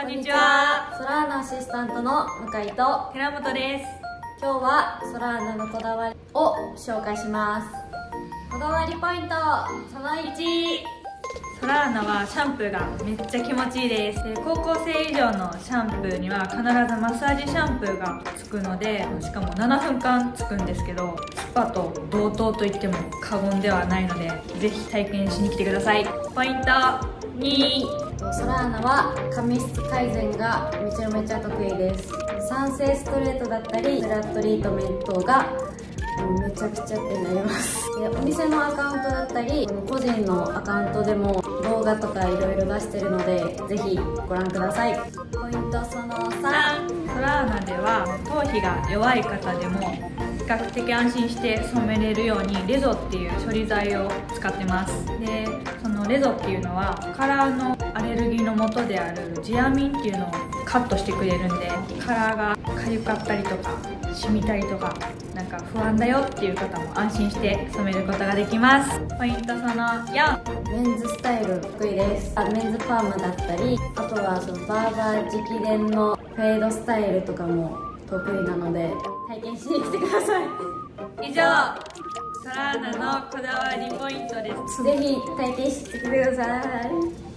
こんにちは。ソラーナアシスタントの向井と。寺本です。今日はソラーナのこだわりを紹介します。こだわりポイントその1ソラーナはシャンプーがめっちゃ気持ちいいです。で高校生以上のシャンプーには必ずマッサージシャンプーがつくのでしかも7分間つくんですけどスパと同等と言っても過言ではないのでぜひ体験しに来てください。ポイント2ソラーナは髪質改善がめちゃめちゃ得意です。酸性ストレートだったりフラットリートメントがめちゃくちゃってなります。でお店のアカウントだったり個人のアカウントでも動画とかいろいろ出してるのでぜひご覧ください。ポイントその3ソラーナでは頭皮が弱い方でも較的安心して染めれるようにレゾっていう処理剤を使ってます。でそのレゾっていうのはカラーのアレルギーの元であるジアミンっていうのをカットしてくれるんでカラーが痒かったりとか染みたりとかなんか不安だよっていう方も安心して染めることができます。ポイントその4メンズスタイル得意です。メンズパーマだったりあとはそのバーバー直伝のフェードスタイルとかも得意なので体験しに来てください。以上ソラーナのこだわりポイントです。ぜひ体験してください